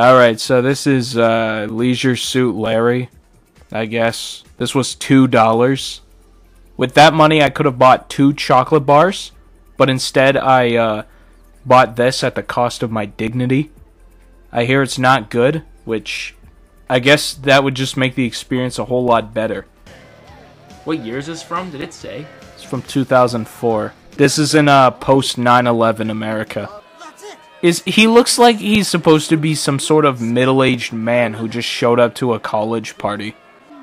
Alright, so this is uh, Leisure Suit Larry, I guess. This was $2. With that money, I could have bought two chocolate bars, but instead I uh, bought this at the cost of my dignity. I hear it's not good, which I guess that would just make the experience a whole lot better. What year is this from? Did it say? It's from 2004. This is in uh, post 9/11 America. Is he looks like he's supposed to be some sort of middle-aged man who just showed up to a college party.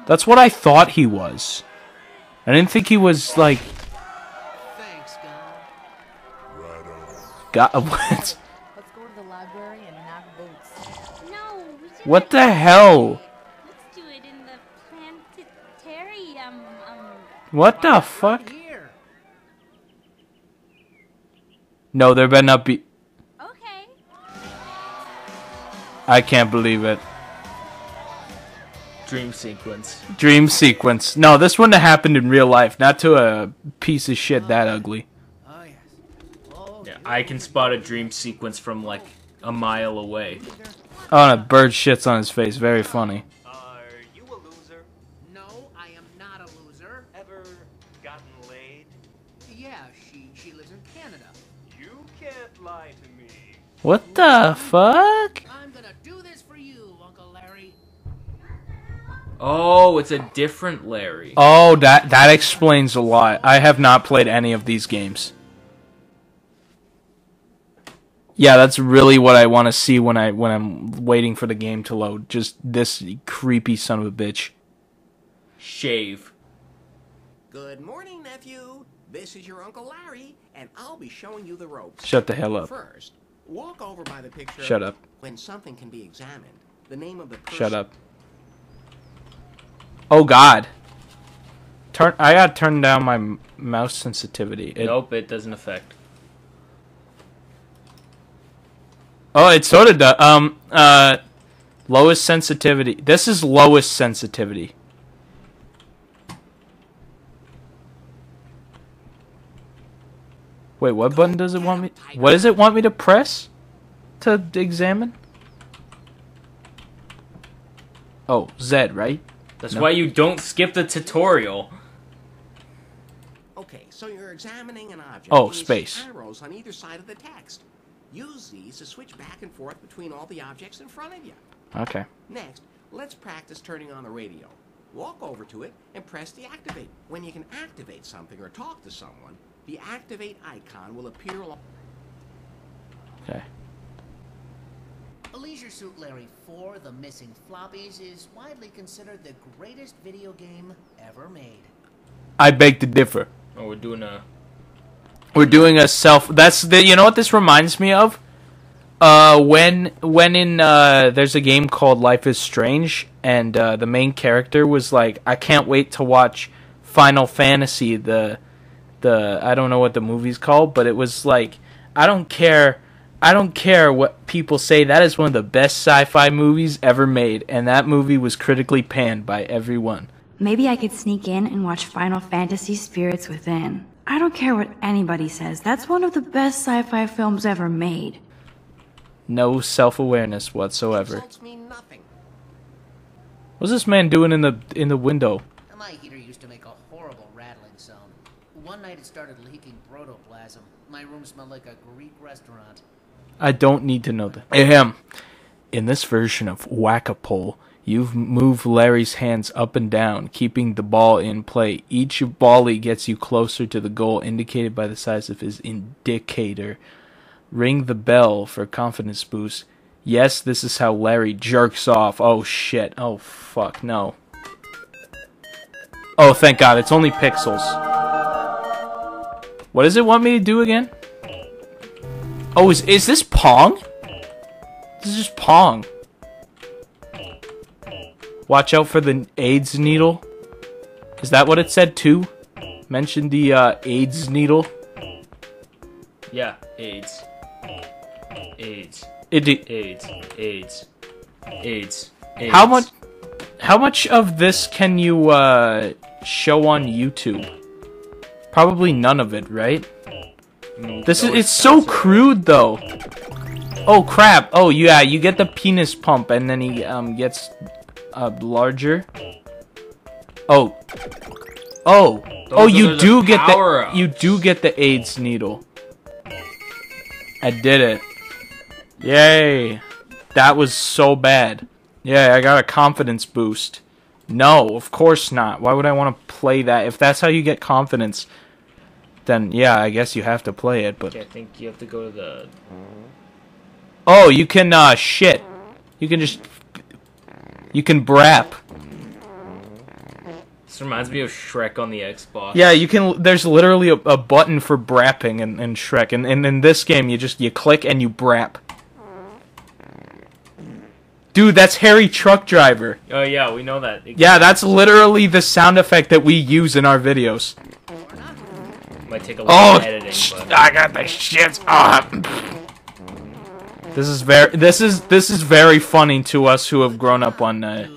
That's what I thought he was. I didn't think he was like Thanks, God. God what? Let's go to the library and knock boots. No. What the hell? Let's do it in the planetarium. Um. What the fuck? Here. No, there better not be. I can't believe it. Dream sequence. Dream sequence. No, this wouldn't have happened in real life. Not to a piece of shit that ugly. Oh yes. Oh, Yeah, I can spot a dream sequence from like a mile away. Oh, and a bird shits on his face. Very funny. Are you a loser? no, I am not a loser. Ever gotten laid? Yeah, she she lives in Canada. You can't lie to me. What the fuck? Oh, it's a different Larry. Oh, that that explains a lot. I have not played any of these games. Yeah, that's really what I want to see when I when I'm waiting for the game to load. Just this creepy son of a bitch. Shave. Good morning, nephew. This is your Uncle Larry, and I'll be showing you the ropes. Shut the hell up. First, walk over by the picture. Shut up. When something can be examined, the name of the person. Shut up. Oh God. Turn. I gotta turn down my mouse sensitivity. It, Nope, it doesn't affect. Oh, it sort of does. Um. Uh. Lowest sensitivity. This is lowest sensitivity. Wait, what button does it want me? What does it want me to press to examine? Oh, Z, right? That's No. why you don't skip the tutorial. Okay, so you're examining an object. Oh, and you see space. Arrows on either side of the text. Use these to switch back and forth between all the objects in front of you. Okay. Next, let's practice turning on the radio. Walk over to it and press the activate. When you can activate something or talk to someone, the activate icon will appear along. Okay. A Leisure Suit Larry 4, The Missing Floppies, is widely considered the greatest video game ever made. I beg to differ. Oh, we're doing a. We're doing a self. That's the. You know what this reminds me of? Uh, when when in uh, there's a game called Life is Strange, and uh, the main character was like, I can't wait to watch Final Fantasy. The the I don't know what the movie's called, but it was like, I don't care. I don't care what people say. That is one of the best sci-fi movies ever made, and that movie was critically panned by everyone. Maybe I could sneak in and watch Final Fantasy Spirits Within. I don't care what anybody says. That's one of the best sci-fi films ever made. No self-awareness whatsoever. Results mean nothing. What's this man doing in the in the window? My heater used to make a horrible rattling sound. One night it started leaking protoplasm. My room smelled like a Greek restaurant. I don't need to know that. Ahem. In this version of Whack-a-Pole, you've moved Larry's hands up and down, keeping the ball in play. Each volley gets you closer to the goal indicated by the size of his indicator. Ring the bell for confidence boost. Yes, this is how Larry jerks off. Oh shit. Oh fuck, no. Oh, thank God, it's only pixels. What does it want me to do again? Oh, is is this Pong? This is just Pong. Watch out for the AIDS needle. Is that what it said too? Mention the uh, AIDS needle. Yeah, AIDS. AIDS. It, AIDS. AIDS. AIDS. AIDS. how much? How much of this can you uh, show on YouTube? Probably none of it, right? This is it's so crude though. Oh crap! Oh yeah, you get the penis pump, and then he um gets uh larger. Oh, oh, oh! You do get the you do get the AIDS needle. I did it! Yay! That was so bad. Yeah, I got a confidence boost. No, of course not. Why would I want to play that? If that's how you get confidence, then yeah, I guess you have to play it. But Okay, I think you have to go to the. Oh, you can uh shit. You can just you can brap. This reminds me of Shrek on the Xbox. Yeah, you can. There's literally a, a button for brapping in, in Shrek, and, and in this game, you just you click and you brap. Dude, that's Harry Truck Driver. Oh yeah, we know that. Yeah, that's literally the sound effect that we use in our videos. Might take a little Oh, editing, sh- but I got the shits on. This is very this is this is very funny to us who have grown up on uh,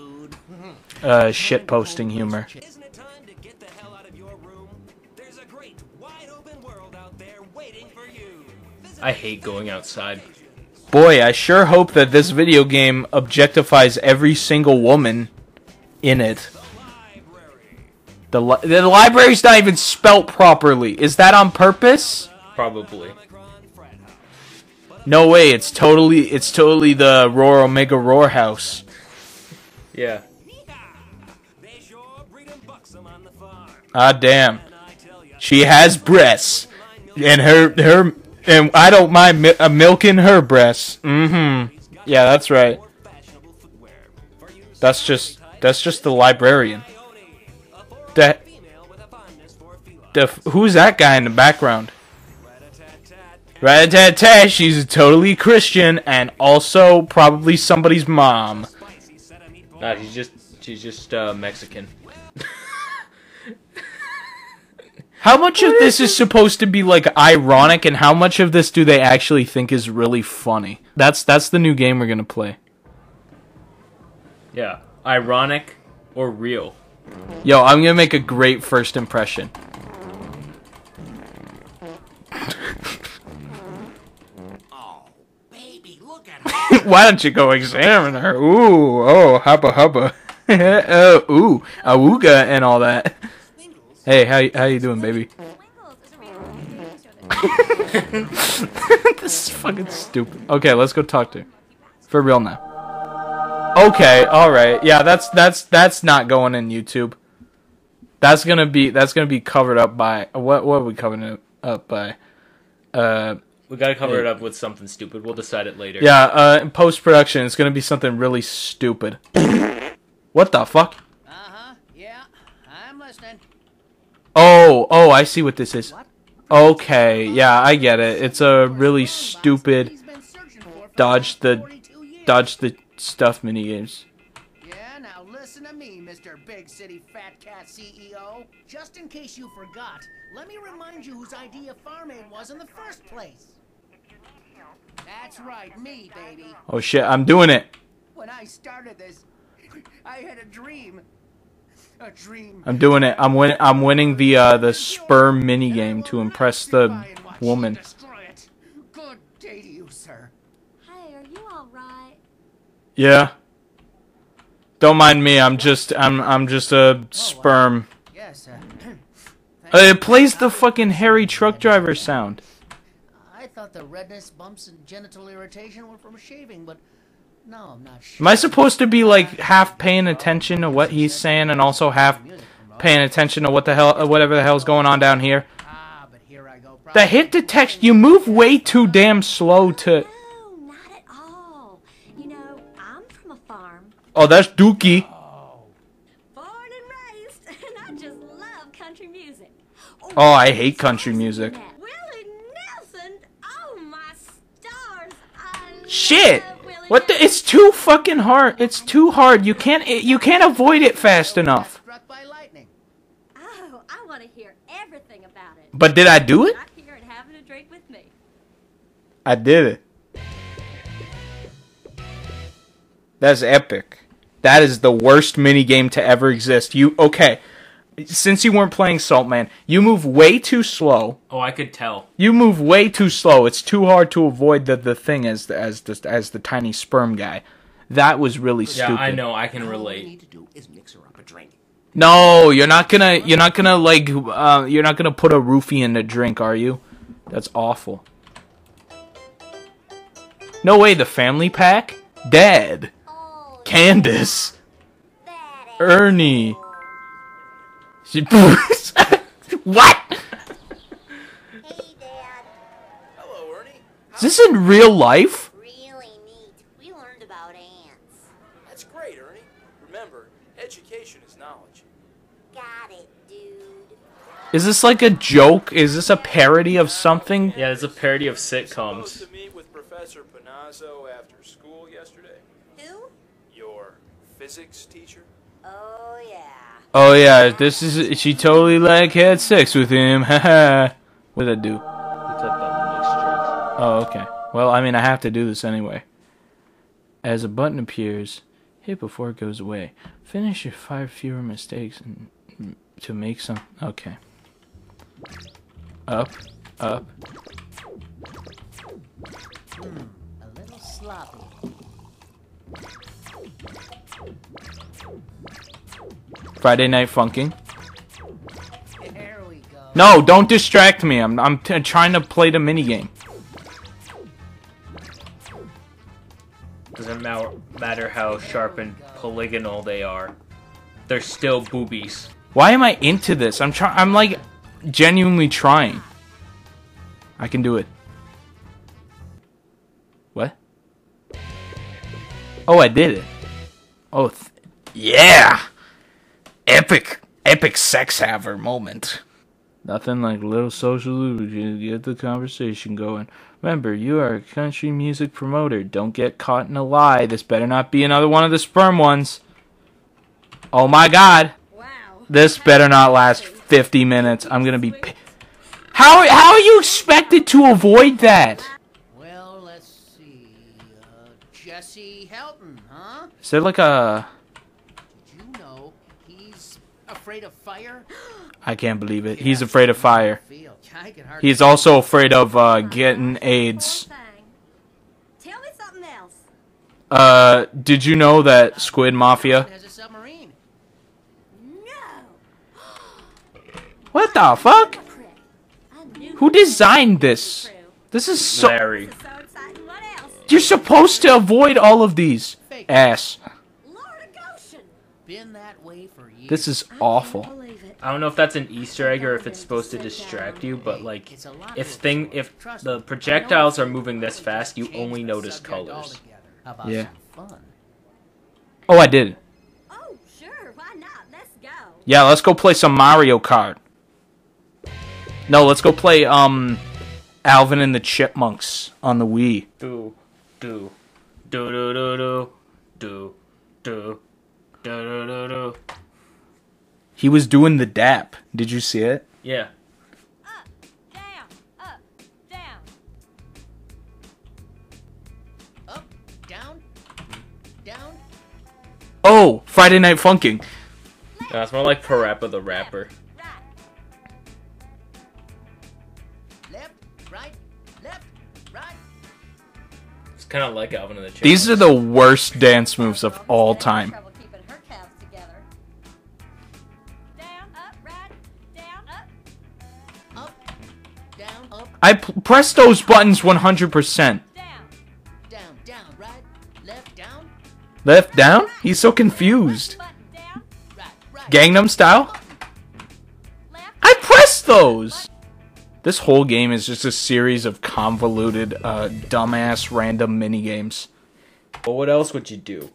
uh shit posting humor. Isn't it time to get the hell out of your room? There's a great, wide open world out there waiting for you. I hate going outside. Boy, I sure hope that this video game objectifies every single woman in it. The li- the library's not even spelt properly. Is that on purpose? Probably. No way. It's totally it's totally the Roar Omega Roar house. Yeah. They sure breeding buxom on the farm. Ah damn. And I tell ya, She has breasts, and her her and I don't mind mi- uh, milking her breasts. Mm-hmm. Yeah, that's right. more fashionable footwear. For you That's just that's just the librarian. Ione, That female with a fondness for feline. the who's that guy in the background? Rat-a-tat-tat. She's totally Christian and also probably somebody's mom. Spicy set of meatballs. Nah, she's just she's just uh, Mexican. How much of this is supposed to be like ironic and how much of this do they actually think is really funny? That's that's the new game we're going to play. Yeah. Ironic or real. Yo, I'm to make a great first impression. Oh, baby. Why don't you go examine her? Ooh, oh, hubba hubba. oh, ooh, awooga and all that. Hey, how how you doing, baby? This is fucking stupid. Okay, let's go talk to her. For real now. Okay, all right. Yeah, that's that's that's not going in YouTube. That's gonna be that's gonna be covered up by what what are we covering it up by? Uh, We gotta cover it up with something stupid. We'll decide it later. yeah. Uh, in post production, it's gonna be something really stupid. what the fuck? Uh huh. Yeah, I'm listening. Oh, oh, I see what this is. Okay, yeah, I get it. It's a really stupid He's been searching for for dodge the dodge the stuff minigames. Yeah, now listen to me, Mr. Big City Fat Cat CEO. Just in case you forgot, let me remind you whose idea Farm Aid was in the first place. That's right, me, baby. Oh shit, I'm doing it. When I started this, I had a dream. A dream. I'm doing it. I'm win- I'm winning the uh the sperm minigame to impress the woman. Destroy it. Good day to you, sir. Hey, are you alright? Yeah. Don't mind me. I'm just I'm I'm just a sperm. Yes, uh, it plays the fucking hairy truck driver sound. I thought the redness, bumps, and genital irritation were from shaving, but no, I'm not sure. Am I supposed to be like half paying attention to what he's saying and also half paying attention to what the hell whatever the hell's going on down here? Ah, but here I go. The hit detection. You move way too damn slow to. Oh, that's Dookie. Born and raised, and I just love country music. Oh, I hate country music. Nelson! Oh, stars! Shit! What the? It's too fucking hard. It's too hard. You can't. You can't avoid it fast enough. Struck by lightning. Oh, I want to hear everything about it. But did I do it? Right here and having a drink with me. I did it. That's epic. That is the worst minigame to ever exist. You okay? since you weren't playing Saltman, you move way too slow. Oh, I could tell. You move way too slow. It's too hard to avoid the, the thing as the, as the, as the tiny sperm guy. That was really Yeah, stupid. I know. I can All we relate. need to do is mix her up a drink. No, you're not gonna you're not gonna like uh, you're not gonna put a roofie in a drink, are you? That's awful. No way, the family pack? Dad. Candace. Ernie. She What? Hello, Ernie. Is this in real life? Really neat. We learned about ants. That's great, Ernie. Remember, education is knowledge. Got it, dude. Is this like a joke? Is this a parody of something? Yeah, it's a parody of Supposed sitcoms. to meet with Professor Panazzo after school yesterday. Who? Your physics teacher. Oh, yeah. Oh yeah, this is she totally like had sex with him. Haha. what did I do? Oh, okay. Well, I mean, I have to do this anyway. As a button appears, hit before it goes away. Finish your five fewer mistakes and to make some. Okay. Up, up. Hmm, a little sloppy. Friday Night Funkin'. There we go. No, don't distract me. I'm I'm t- trying to play the minigame. Doesn't ma- matter how sharp and polygonal they are. They're still boobies. Why am I into this? I'm trying. I'm like genuinely trying. I can do it. What? Oh, I did it. Oh, th- yeah! Epic, epic sex haver moment. Nothing like a little social lubricant to get the conversation going. Remember, you are a country music promoter. Don't get caught in a lie. This better not be another one of the sperm ones. Oh my god. Wow. This better not last 50 minutes. I'm gonna be. Pi- how how are you expected to avoid that? Well, let's see. Uh, Jesse Helton, huh? Is there like a? Did you know he's afraid of fire? I can't believe it. He's afraid of fire. Feel. I can He's also afraid of uh, getting AIDS. Tell me something else. Uh, did you know that Squid Mafia? has a submarine. No. What the fuck? Prick. I knew Who designed this? This is so. Larry. This is so exciting. What else? You're supposed to avoid all of these. Ass. Lord of Goshen. Been that way for years. This is awful. Believe. I don't know if that's an Easter egg or if it's supposed to distract you, but like, It's a lot if thing if the projectiles are moving this fast, you only notice colors. Yeah. Oh, I did. Oh, sure. Why not? Let's go. Yeah, let's go play some Mario Kart. No, let's go play um Alvin and the Chipmunks on the Wii. Do, do, do, do, do, do, do, do, do, do, do, do. He was doing the dap. Did you see it? Yeah. Up, down, up, down. Up, down, down. Oh, Friday Night Funkin'. No, it's more like Parappa the Rapper. kind of like Alvin and the Chipmunks. These are the worst dance moves of all time. I p- press those buttons 100%. Left, down? He's so confused. Gangnam style? I pressed those! This whole game is just a series of convoluted, uh, dumbass random mini games. But what else would you do?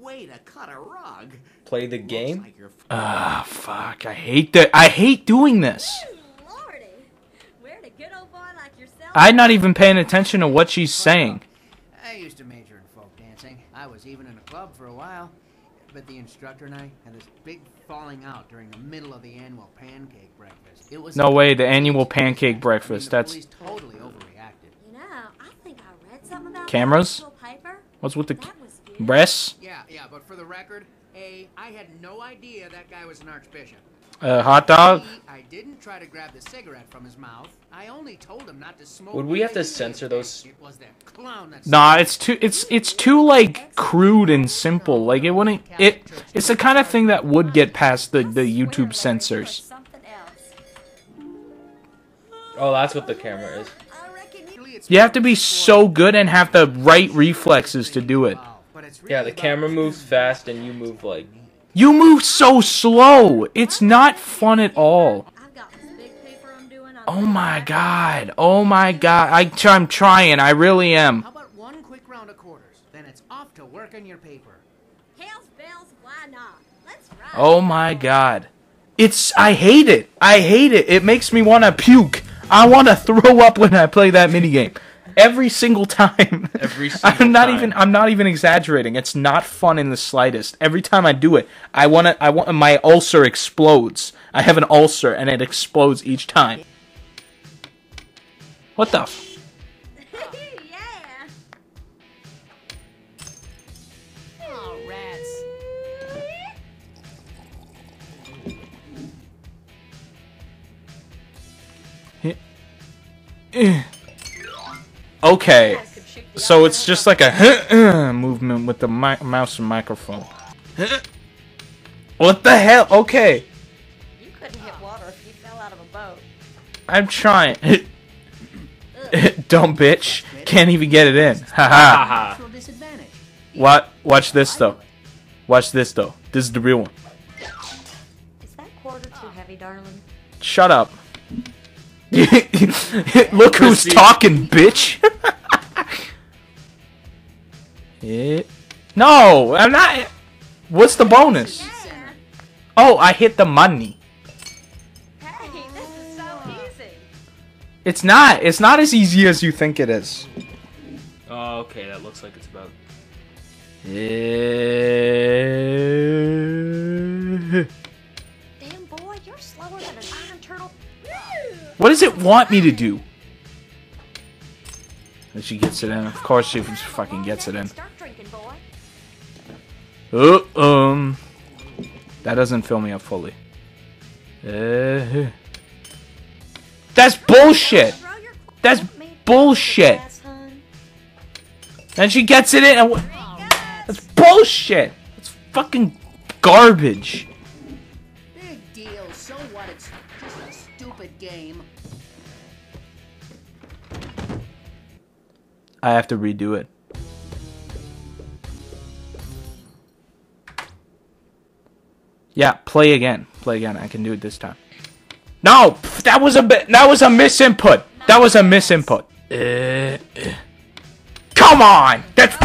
Way to cut a rug. Play the Looks game? like you're Ah, fuck. I hate that. I hate doing this. Lordy. Where'd a old boy like yourself? I'm not even paying attention to what she's saying. I used to major in folk dancing. I was even in a club for a while. But the instructor and I had this big falling out during the middle of the annual pancake breakfast. It was No way, the annual pancake breakfast. That's. totally overreacted. You know, I think I read something about Cameras? that in the paper. What's with the That was good. breasts? Yeah, yeah, but for the record, A, I had no idea that guy was an archbishop. A hot dog? B, I didn't try to grab the cigarette from his mouth. I only told him not to smoke. Would we have to censor those? It was that clown that Nah, it's too it's it's too like crude and simple. Like it wouldn't it it's the kind of thing that would get past the the YouTube censors. Oh, that's what the camera is. You. Really, it's You have to be so good and have the right reflexes to do it. Yeah, the camera moves fast and you move like. You move so slow. It's not fun at all. I've got this big paper I'm doing. on Oh my god. Oh my god. I I'm trying. I really am. How about one quick round of quarters? Then it's off to work on your paper. Hell's bells, why not? Let's ride. Oh my god. It's I hate it. I hate it. It makes me want to puke. I want to throw up when I play that minigame. Every single time. Every single I'm not time. even I'm not even exaggerating. It's not fun in the slightest. Every time I do it, I want to I want my ulcer explodes. I have an ulcer and it explodes each time. What the f- yeah. Rats. Okay. So it's just like a movement with the mi- mouse and microphone. What the hell? Okay. You couldn't hit water if you fell out of a boat. I'm trying. Dumb bitch. Can't even get it in. Haha. Haha. Natural disadvantage. What? Watch this though. Watch this though. This is the real one. Is that quarter too heavy, darling? Shut up. Look who's talking, bitch. Yeah. No, I'm not. What's the bonus? Yeah. Oh, I hit the money. Hey, this is so easy. It's not. It's not as easy as you think it is. Oh, okay, that looks like it's about. Yeah. What does it want me to do? And she gets it in. Of course, she fucking gets it in. Uh, um, that doesn't fill me up fully. Uh, that's bullshit. That's bullshit. And she gets it in. That's bullshit. That's fucking garbage. Game. I have to redo it. Yeah, play again. Play again. I can do it this time. No, that was a bit. That was a misinput. That was a misinput. Uh, uh. come on, that's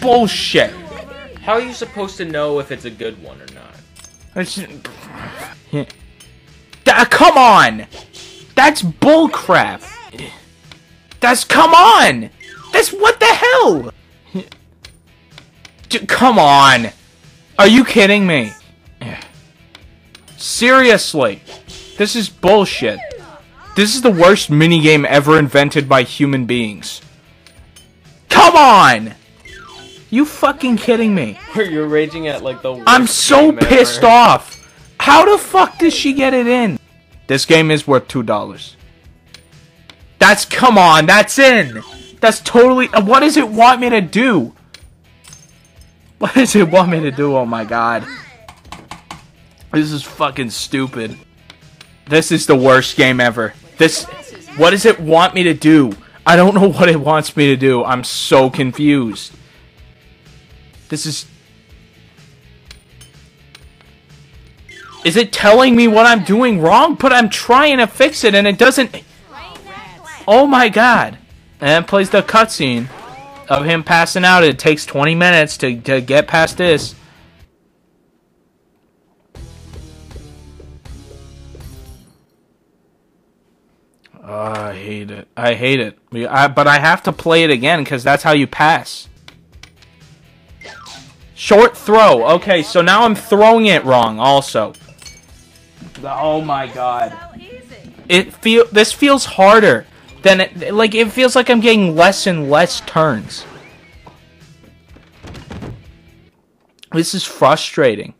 bullshit. How are you supposed to know if it's a good one or not? That's just- Yeah. Da- come on, that's bullcrap. That's come on. That's what the hell. Come on. Are you kidding me? Seriously. This is bullshit. This is the worst minigame ever invented by human beings. Come on! You fucking kidding me? You're raging at like the. I'm so game ever. pissed off. How the fuck does she get it in? This game is worth two dollars. That's come on. That's in. That's totally. What does it want me to do? What does it want me to do? Oh my god. This is fucking stupid. This is the worst game ever. This. What does it want me to do? I don't know what it wants me to do. I'm so confused. This is Is it telling me what I'm doing wrong? But I'm trying to fix it and it doesn't. Oh my god. And plays the cutscene of him passing out. It takes 20 minutes to, to get past this. Oh, I hate it. I hate it. I, but I have to play it again because that's how you pass. Short throw. Okay, so now I'm throwing it wrong also. Oh my god. So easy. It feel this feels harder than it like it feels like I'm getting less and less turns. This is frustrating.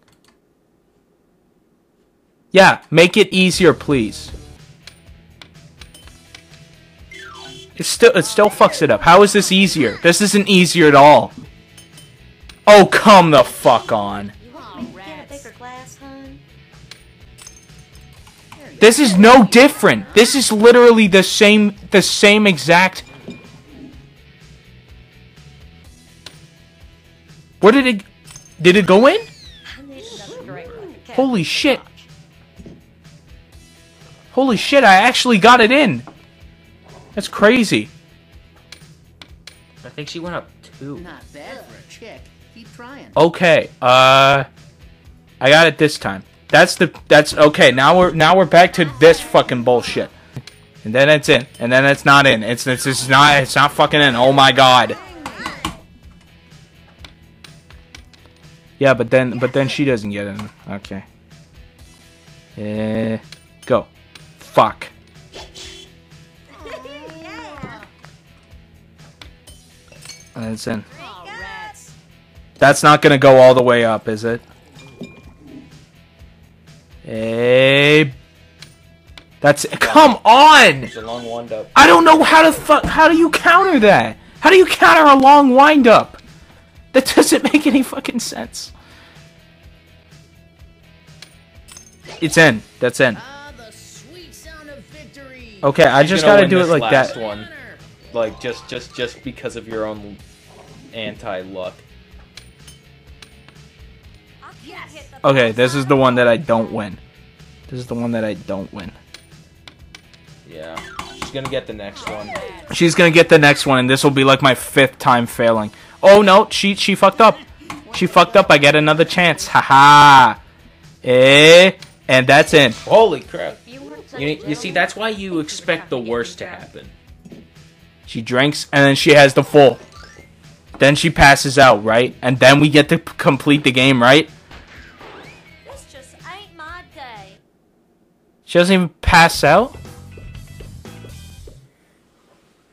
Yeah, make it easier, please. It still it still fucks it up. How is this easier? This isn't easier at all. Oh, come the fuck on. This is no different. This is literally the same the same exact Where did it did it go in? That's great. Okay. Holy shit. Holy shit, I actually got it in. That's crazy. I think she went up two. Not bad for a chick. Keep trying. Okay, uh I got it this time. That's the that's okay, now we're now we're back to this fucking bullshit. And then it's in. And then it's not in. It's it's, it's not it's not fucking in. Oh my god. Yeah, but then but then she doesn't get in. Okay. Eh go. Fuck. And it's in. That's not gonna go all the way up, is it? Hey, that's come on! It's a long wind up. I don't know how to fu- how do you counter that? How do you counter a long wind up? That doesn't make any fucking sense. It's in. That's in. Ah, the sweet sound of victory. Okay, I just gotta do it like last that. one. Like just just just because of your own anti luck. Okay, this is the one that I don't win. This is the one that I don't win. Yeah. She's gonna get the next one. She's gonna get the next one, and this will be like my fifth time failing. Oh no, she she fucked up. She fucked up. I get another chance. Haha. Eh, and that's in. Holy crap. You You, see, that's why you expect the worst to happen. She drinks, and then she has the full. Then she passes out, right? And then we get to p- complete the game, right? She doesn't even pass out.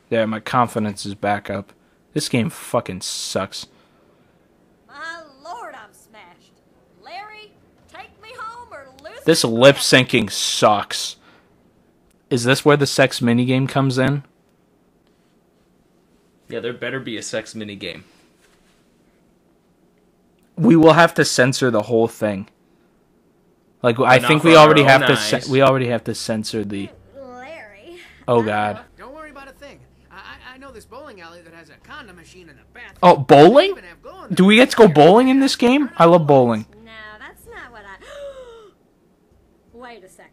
There, my confidence is back up. This game fucking sucks. My lord, I'm smashed. Larry, take me home or lose This lip syncing sucks. Is this where the sex minigame comes in? Yeah, there better be a sex minigame. We will have to censor the whole thing. Like I think we already have to. Ce- we already have to censor the. Larry. Oh God. Don't worry about a thing. I, I, I know this bowling alley that has a condom machine in the bathroom. Oh, bowling? Even have glow in Do we get to go bowling in this game? I love bowling. No, that's not what I. Wait a second.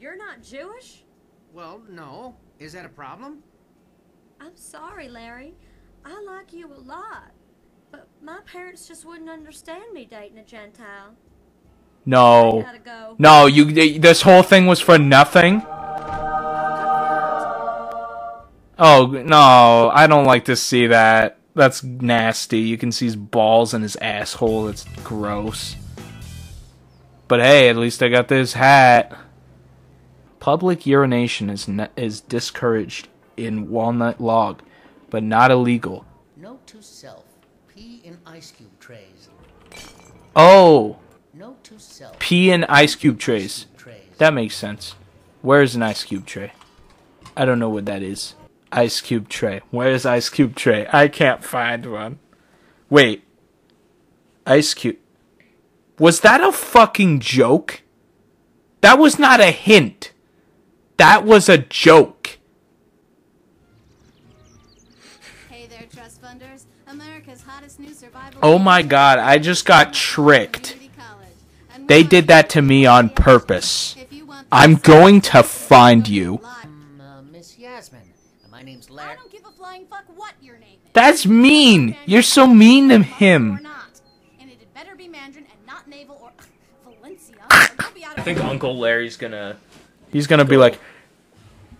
You're not Jewish? Well, no. Is that a problem? I'm sorry, Larry. I like you a lot. But my parents just wouldn't understand me dating a Gentile. No. Go. No, you. This whole thing was for nothing. Oh no, I don't like to see that. That's nasty. You can see his balls and his asshole. It's gross. But hey, at least I got this hat. Public urination is ne- is discouraged in Walnut Log, but not illegal. Note to self. Pee in ice cube trays. Oh, Note to self. Pee in ice cube trays. That makes sense. Where's an ice cube tray? I don't know what that is. Ice cube tray. Where's ice cube tray? I can't find one. Wait. Ice cube. Was that a fucking joke? That was not a hint. That was a joke. Hey there, trust funders. America's hottest new survival. Oh my god, I just got tricked. Community college. And They did that to me on purpose. If you want I'm going to find you. live- Miss Yasmin. My name's Larry. don't give a flying fuck what your name is. That's mean. You're so mean to him. Or not. And it had better be Mandarin and not Navel or Valencia. or you'll be out I think Uncle Larry's gonna. He's gonna be like,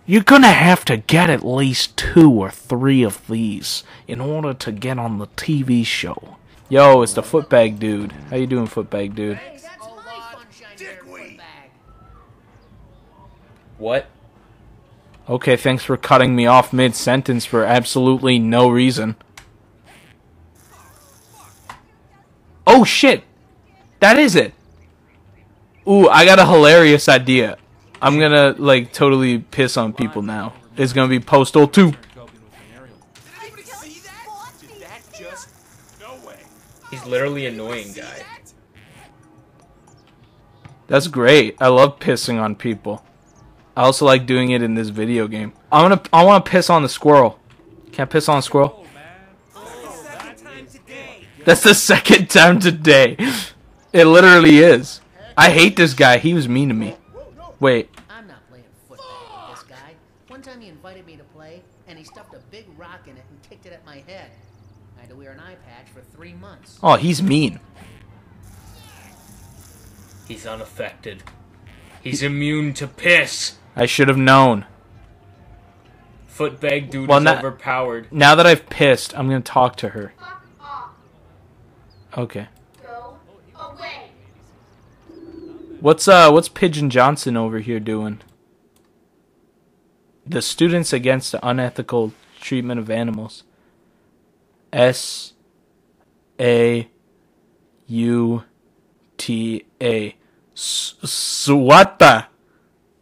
you're gonna have to get at least two or three of these in order to get on the TV show. Yo, it's the footbag dude. How you doing, footbag dude? Hey, that's my sunshine dickweed. bag. What? Okay, thanks for cutting me off mid sentence for absolutely no reason. Oh shit! That is it. Ooh, I got a hilarious idea. I'm gonna like totally piss on people now. It's gonna be Postal 2. He's literally annoying guy. That's great. I love pissing on people. I also like doing it in this video game. I'm gonna I wanna piss on the squirrel. Can't piss on a squirrel? Oh, That's the second time today. It literally is. I hate this guy. He was mean to me. Wait. I'm not playing football with this guy. One time he invited me to play, and he stuffed a big rock in it and kicked it at my head. I had to wear an eye patch for three months. Oh, he's mean. He's unaffected. He's immune to piss. I should have known. Footbag dude Well, is na- overpowered. Now that I've pissed, I'm gonna talk to her. Okay. What's uh what's Pigeon Johnson over here doing? The students against the unethical treatment of animals. S A U T A. S- Swata.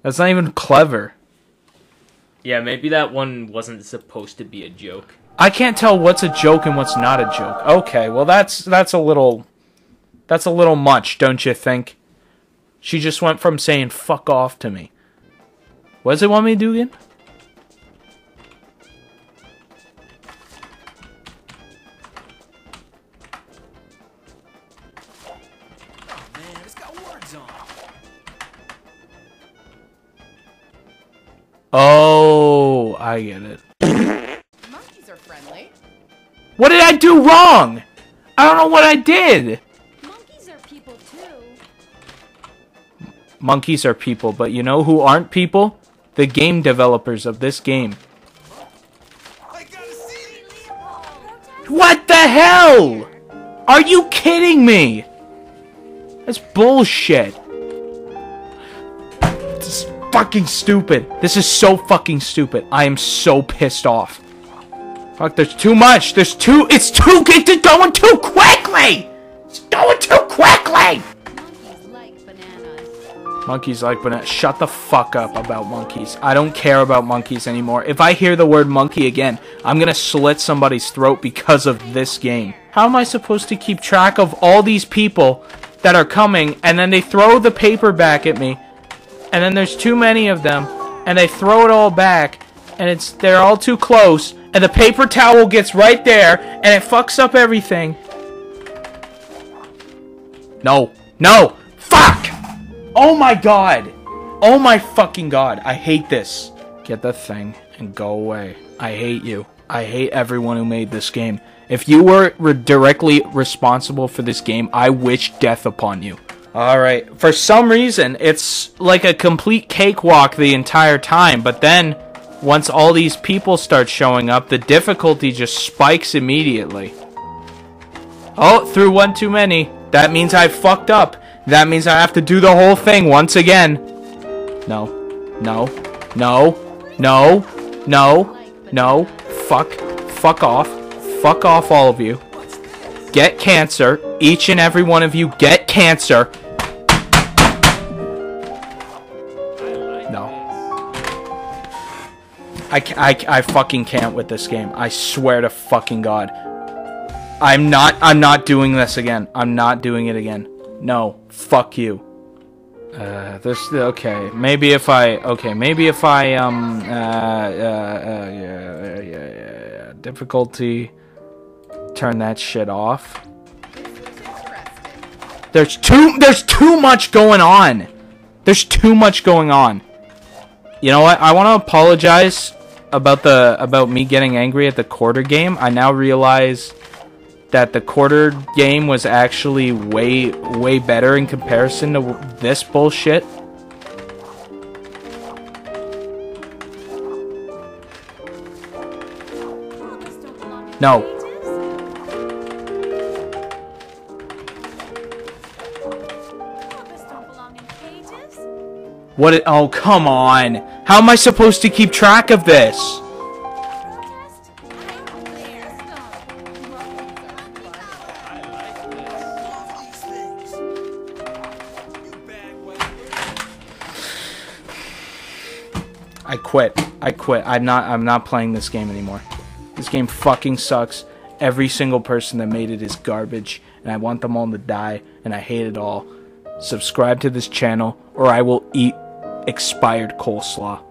That's not even clever. Yeah, maybe that one wasn't supposed to be a joke. I can't tell what's a joke and what's not a joke. Okay, well that's that's a little that's a little much, don't you think? She just went from saying fuck off to me. What does it want me to do again? Oh, I get it. Monkeys are friendly. What did I do wrong? I don't know what I did. Monkeys are people too. Monkeys are people, but you know who aren't people? The game developers of this game. What the hell? Are you kidding me? That's bullshit. Fucking stupid. This is so fucking stupid. I am so pissed off. Fuck, there's too much. There's too. It's too. It's going too quickly. It's going too quickly. Monkeys like banana. Shut the fuck up about monkeys. I don't care about monkeys anymore. If I hear the word monkey again, I'm gonna slit somebody's throat because of this game. How am I supposed to keep track of all these people that are coming and then they throw the paper back at me and then there's too many of them and they throw it all back and it's they're all too close and the paper towel gets right there and it fucks up everything. No. No. Fuck! Oh my god! Oh my fucking god. I hate this. Get the thing and go away. I hate you. I hate everyone who made this game. If you were re- directly responsible for this game, I wish death upon you. Alright, for some reason, it's like a complete cakewalk the entire time, but then, once all these people start showing up, the difficulty just spikes immediately. Oh, threw one too many. That means I fucked up. That means I have to do the whole thing once again. No. No. No. No. No. No. Fuck. Fuck off. Fuck off, all of you. Get cancer. Each and every one of you get cancer. I, I, I fucking can't with this game. I swear to fucking God. I'm not I'm not doing this again. I'm not doing it again. No. Fuck you. Uh, this okay. Maybe if I okay. Maybe if I um uh, uh, uh yeah, yeah yeah yeah yeah difficulty. Turn that shit off. There's too there's too much going on. There's too much going on. You know what? I want to apologize about the about me getting angry at the quarter game. I now realize that the quarter game was actually way way better in comparison to this bullshit. No. What it, oh come on. How am I supposed to keep track of this? I quit. I quit. I'm not I'm not playing this game anymore. This game fucking sucks. Every single person that made it is garbage and I want them all to die and I hate it all. Subscribe to this channel or I will eat expired coleslaw.